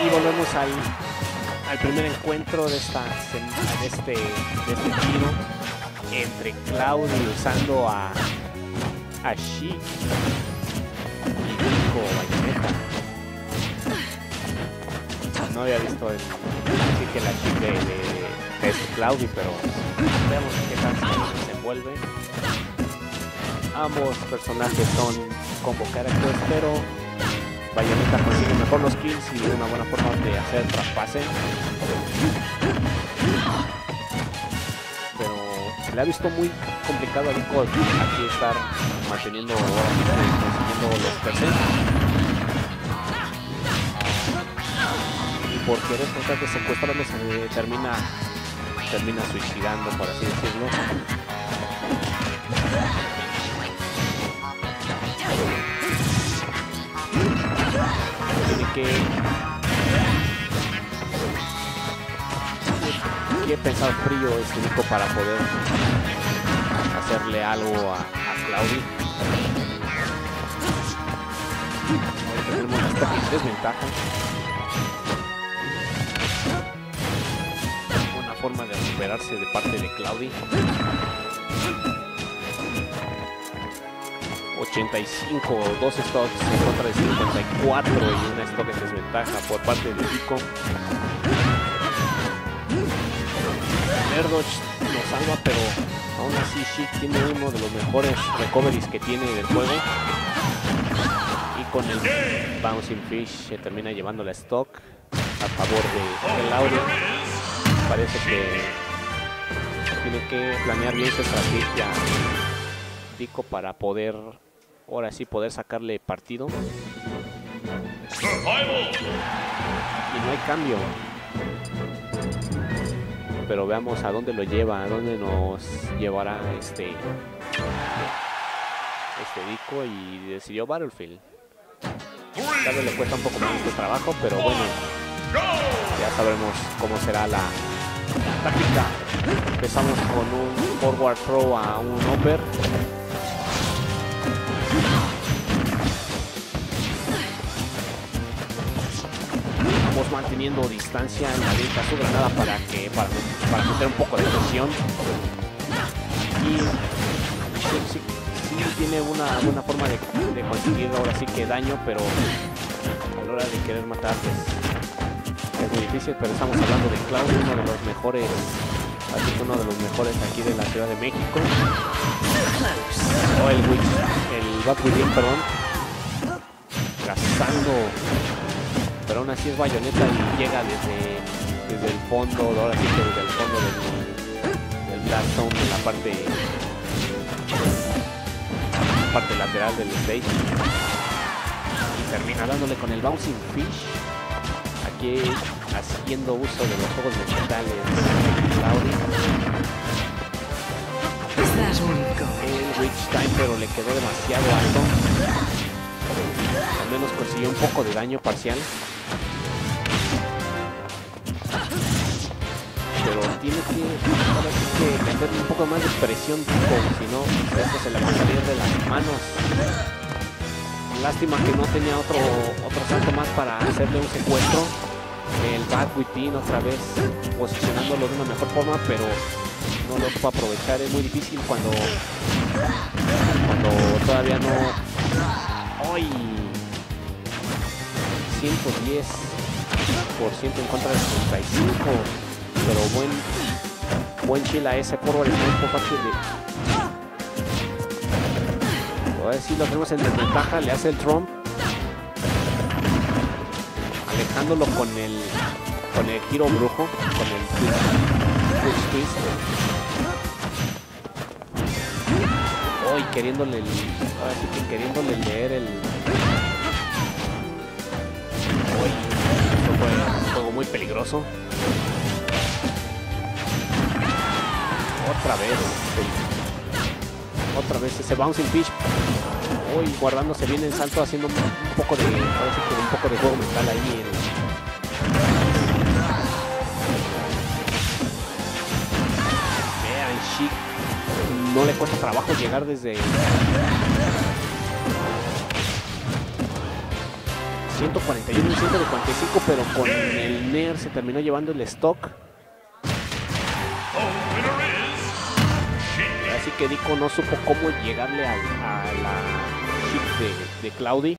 Y volvemos al, al primer encuentro de esta de este, de este tiro entre Claudio usando a, a Chic y Nico Bayonetta. No había visto el, así que la Chic de, de, este Claudio, pero veamos qué tal se desenvuelve. Ambos personajes son combo characters, pero Bayonetta consigue mejor los kills y una buena forma de hacer traspase. Pero se le ha visto muy complicado a Nico aquí estar manteniendo consiguiendo los presentes. Y por querer tratar de secuestrarlo se termina, termina suicidando, por así decirlo. Que que pensar frío este Nico para poder hacerle algo a, a Claudi. Ahorita tenemos esta desventaja. Una forma de recuperarse de parte de Claudi. 85, dos stocks en contra de 54 y una stock en desventaja por parte de Nico. Nerdoch nos salva, pero aún así Sheik tiene uno de los mejores recoveries que tiene del juego. Y con el Bouncing Fish se termina llevando la stock a favor de, Laurio. Parece que tiene que planear bien su estrategia Nico para poder ahora sí poder sacarle partido. Y no hay cambio. Pero veamos a dónde lo lleva, a dónde nos llevará este este Dico y decidió Battlefield. Tal vez le cuesta un poco más de trabajo, pero bueno, ya sabremos cómo será la, la táctica. Empezamos con un forward throw a un upper. Manteniendo distancia en la avienta su granada para que para, para meter un poco de presión. Y sí, tiene una buena forma de, conseguir ahora sí que daño, pero a la hora de querer matar pues, es muy difícil, pero estamos hablando de Claudio, uno de los mejores, así que uno de los mejores aquí de la Ciudad de México. O el Witch, el Within, perdón. Cazando. Pero aún así es bayoneta y llega desde, desde el fondo, ahora sí que desde el fondo del, del Blast Zone, en la parte, la parte lateral del stage. Y termina dándole con el Bouncing Fish aquí haciendo uso de los juegos vegetales Claudia. Estás único. El Reach Time pero le quedó demasiado alto. Al menos consiguió un poco de daño parcial. Pero tiene que, que meterle un poco más de presión, tipo, si no, esto se le va a salir de las manos. Lástima que no tenía otro, otro salto más para hacerle un secuestro. El Bad Within otra vez posicionándolo de una mejor forma, pero no lo supo aprovechar. Es muy difícil cuando, cuando todavía no. ¡Ay! 110 en contra de 65. Pero buen buen chill a ese forward es un poco de. Voy a decir, lo tenemos en desventaja, le hace el trump. Alejándolo con el con el giro brujo, con el twist, twist, twist. Hoy queriéndole el, ahora sí que queriéndole leer el esto fue un juego muy peligroso. Otra vez. otra vez ese bouncing fish. Uy, guardándose bien el salto, haciendo un, poco de. un poco de juego mental ahí. en- Vean, Chic. No le cuesta trabajo llegar desde. 141 y 145, pero con el Nair se terminó llevando el stock. Que Dico no supo cómo llegarle a, a la chip de, de Cloudy.